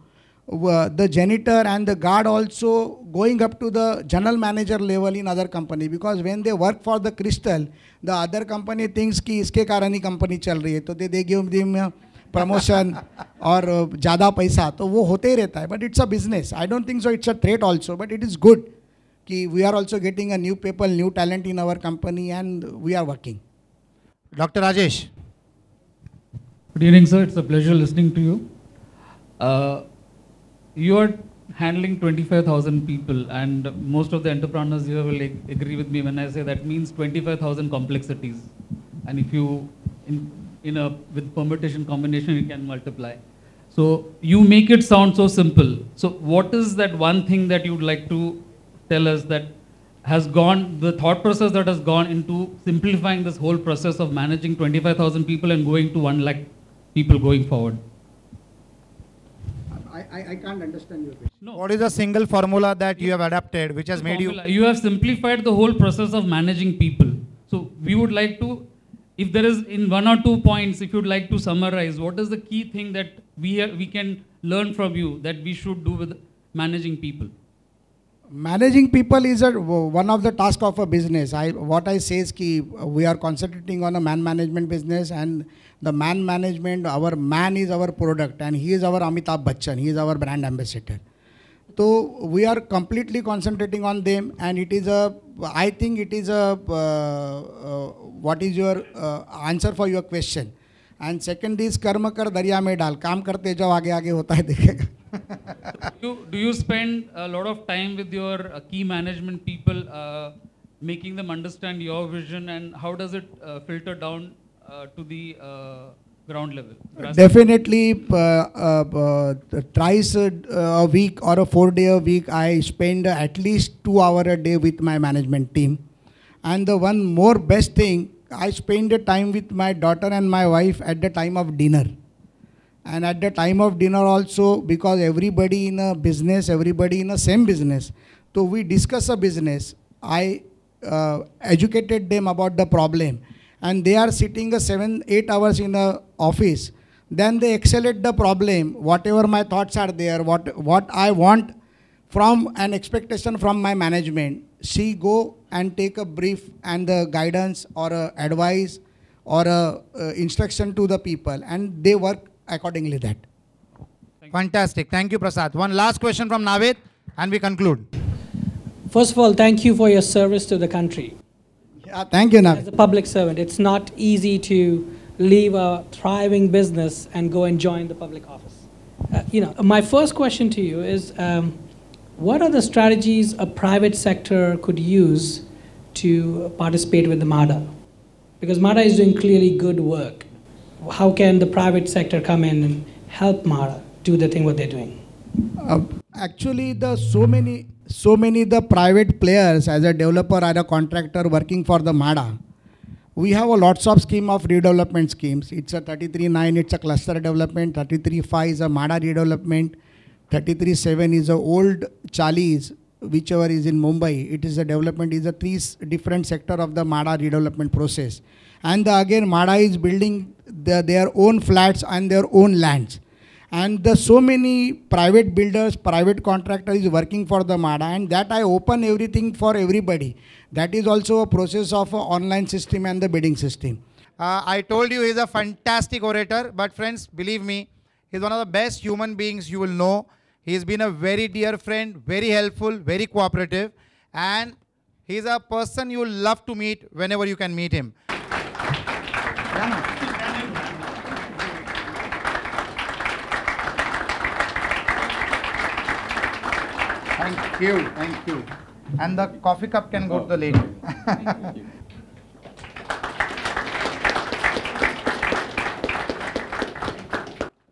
uh, the janitor and the guard also going up to the general manager level in other company. Because when they work for the Krystal, the other company thinks कि इसके karani company chal rahi hai. है they give them give them promotion और ज़्यादा पैसा So वो होते ही रहता है but it's a business I don't think It's it's a threat also but it कि we are also getting a new people new talent in our company and we are working Dr. Rajesh. Good evening, sir. It's a pleasure listening to you. Uh, you are handling 25,000 people, and most of the entrepreneurs here will ag- agree with me when I say that means 25,000 complexities. And if you, in, in a with permutation combination, you can multiply. So you make it sound so simple. So what is that one thing that you'd like to tell us that has gone, the thought process that has gone into simplifying this whole process of managing 25,000 people and going to 1 lakh people going forward? I, I, I can't understand your question. What is the single formula that you have adapted which has made you formula. You have simplified the whole process of managing people. So we would like to, if there is in one or two points, if you'd like to summarize, what is the key thing that we we can learn from you that we should do with managing people? managing people is a, one of the task of a business. I, what I say is ki we are concentrating on a man management business and the man management, our man is our product and he is our Amitabh Bachchan, he is our brand ambassador. So we are completely concentrating on them and it is a, I think it is a, uh, uh, what is your uh, answer for your question. And second is karma kar darya mein dal, kaam karte jao aage aage hota hai dekhega you, do you spend a lot of time with your uh, key management people uh, making them understand your vision and how does it uh, filter down uh, to the uh, ground level? Definitely, uh, thrice a, a week or a four day a week, I spend at least two hour a day with my management team. And the one more best thing, I spend the time with my daughter and my wife at the time of dinner. And at the time of dinner also, because everybody in a business, everybody in a same business, so we discuss a business. I uh, educated them about the problem. And they are sitting a seven, eight hours in a office, then they accelerate the problem, whatever my thoughts are there, what, what I want from an expectation from my management, she go and take a brief and the guidance or advice or a, uh, instruction to the people. And they work accordingly that. Fantastic. Thank you, Prasad. One last question from Navid and we conclude. First of all, thank you for your service to the country. Yeah, thank you, Navid. As a public servant, it's not easy to leave a thriving business and go and join the public office. Uh, you know, my first question to you is, um, what are the strategies a private sector could use to participate with the MHADA? Because MHADA is doing clearly good work. How can the private sector come in and help MHADA do the thing what they're doing? Uh, actually, the so many, so many the private players as a developer or a contractor working for the MHADA, we have a lots of scheme of redevelopment schemes. It's a 33.9, it's a cluster development. 33.5 is a MHADA redevelopment. 33.7 is a old Charlie's, whichever is in Mumbai. It is a development, is a three different sector of the MHADA redevelopment process. And the, again, MHADA is building the, their own flats and their own lands. And the so many private builders, private contractor is working for the MHADA and that I open everything for everybody. That is also a process of online system and the bidding system. Uh, I told you he's a fantastic orator, but friends, believe me, he's one of the best human beings you will know. He's been a very dear friend, very helpful, very cooperative, and he's a person you love to meet whenever you can meet him. Thank you, thank you. And the coffee cup can go to the lady.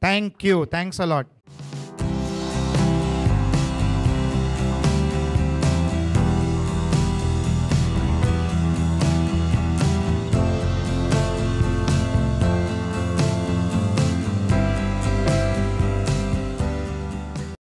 Thank you. Thanks a lot.